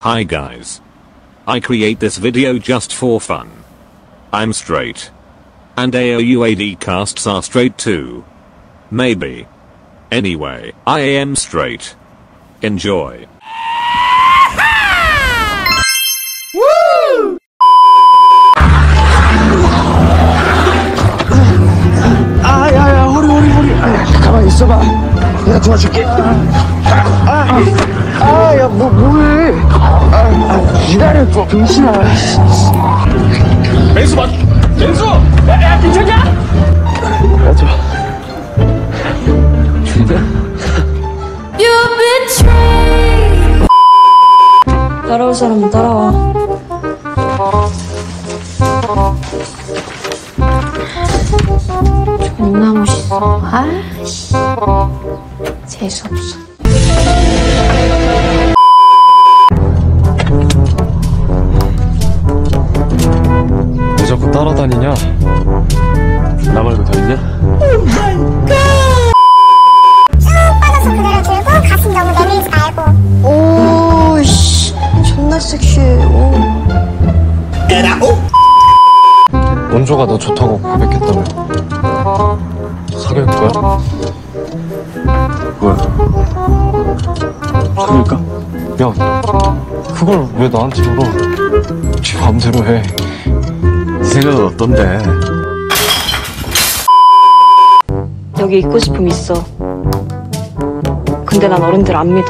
Hi guys. I create this video just for fun. I'm straight. And AOUAD casts are straight too. Maybe. Anyway, I am straight. Enjoy. Woo! Come on, it. Ah, ah. 아, 아, 야, 뭐, 뭐해. 아, 아 기다려, 또. 병신아. 맹수 맞, 맹수! 야, 야, 괜찮냐? 맞아. You betray. 따라올 사람은 따라와. 존나 멋있어. 아씨. 재수없어. 따라다니냐? 나 말고 더 있냐? 빠져서 그대로 들고 가슴 너무 내밀지 말고 오씨. 존나 섹시해. 오. 원조가 너 좋다고 고백했다며 사귈 거야? 뭐야? 사귈까? 야 그걸 왜 나한테 물어 지 마음대로 해네 생각은 어떤데? 여기 있고 싶음 있어. 근데 난 어른들 안 믿어.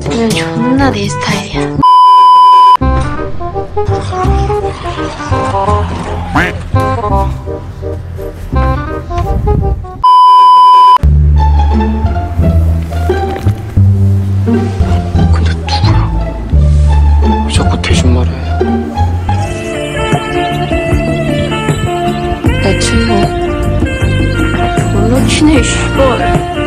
쟤는 존나 내 스타일이야. Finish. voll.